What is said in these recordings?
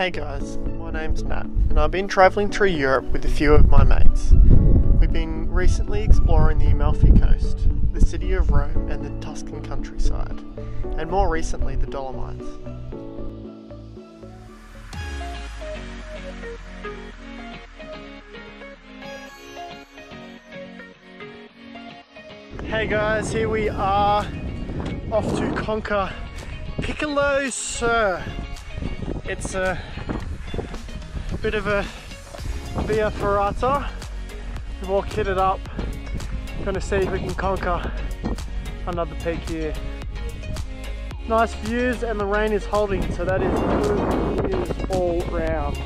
Hey guys, my name's Nat, and I've been travelling through Europe with a few of my mates. We've been recently exploring the Amalfi Coast, the city of Rome, and the Tuscan countryside, and more recently the Dolomites. Hey guys, here we are off to conquer Piccolo Cir. It's a bit of a via ferrata. We've all kitted up. Gonna see if we can conquer another peak here. Nice views and the rain is holding, so that is good news all round.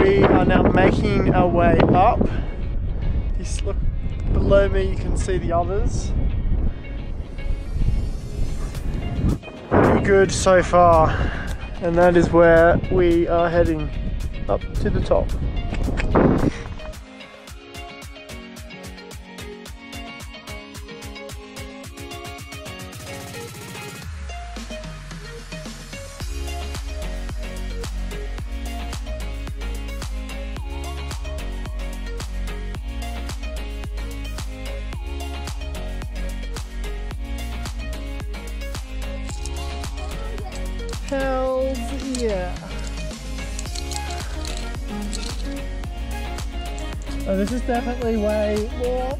We are now making our way up. Just look below me, you can see the others. Pretty good so far, and that is where we are heading up to the top. Hells yeah. Oh, this is definitely way more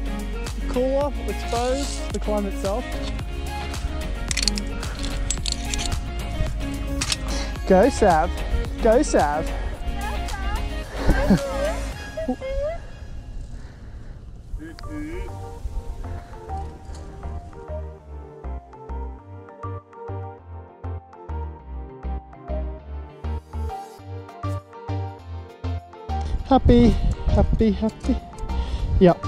cooler, exposed, the climb itself. Go Sav, go Sav. Happy, happy, happy. Yep.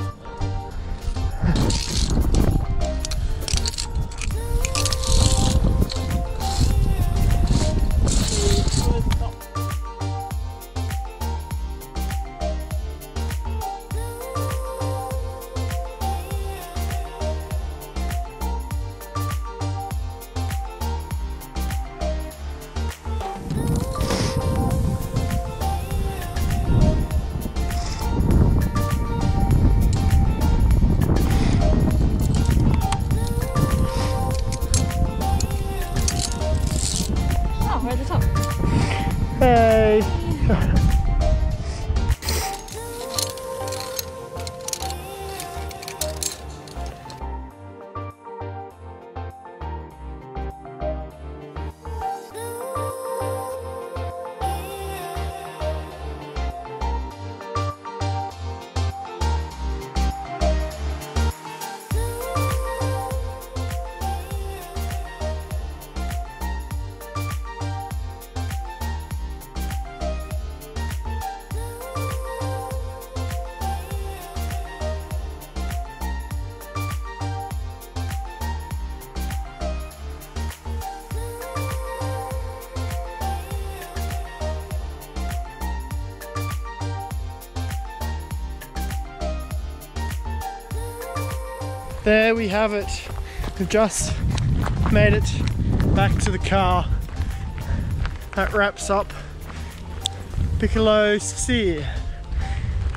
Hey. There we have it. We've just made it back to the car. That wraps up Piccolo Cir.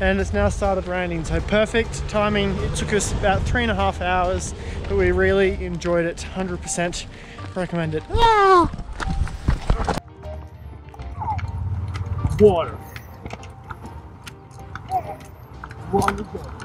And it's now started raining, so perfect timing. It took us about three and a half hours, but we really enjoyed it. 100% recommend it. Water. Water.